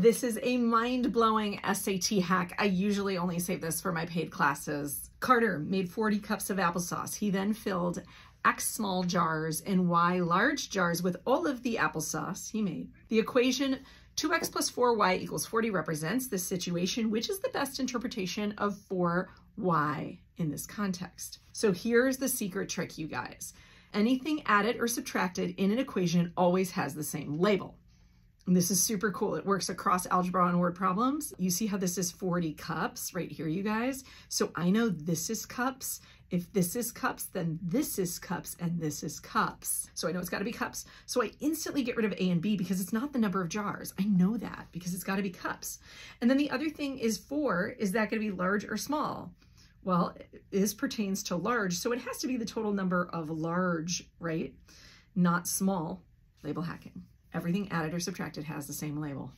This is a mind-blowing SAT hack. I usually only save this for my paid classes. Carter made 40 cups of applesauce. He then filled X small jars and Y large jars with all of the applesauce he made. The equation 2x plus 4y equals 40 represents this situation, which is the best interpretation of 4y in this context. So here's the secret trick, you guys. Anything added or subtracted in an equation always has the same label. And this is super cool. It works across algebra and word problems. You see how this is 40 cups right here, you guys? So I know this is cups. If this is cups, then this is cups and this is cups. So I know it's gotta be cups. So I instantly get rid of A and B because it's not the number of jars. I know that because it's gotta be cups. And then the other thing is four, is that gonna be large or small? Well, this pertains to large, so it has to be the total number of large, right? Not small, label hacking. Everything added or subtracted has the same label.